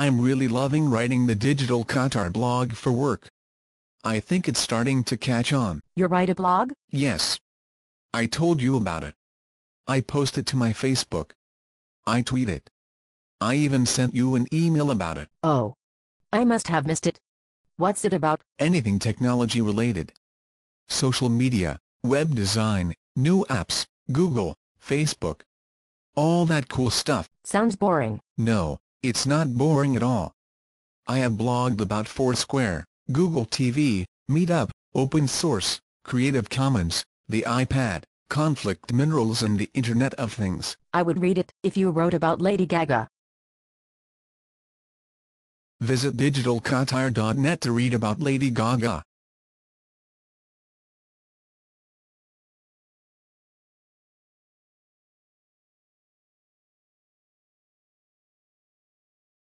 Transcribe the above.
I'm really loving writing the Digital Qatar blog for work. I think it's starting to catch on. You write a blog? Yes. I told you about it. I post it to my Facebook. I tweet it. I even sent you an email about it. Oh. I must have missed it. What's it about? Anything technology related. Social media, web design, new apps, Google, Facebook. All that cool stuff. Sounds boring. No, it's not boring at all. I have blogged about Foursquare, Google TV, Meetup, Open Source, Creative Commons, the iPad, conflict minerals and the Internet of Things. I would read it if you wrote about Lady Gaga. Visit digitalqatar.net to read about Lady Gaga.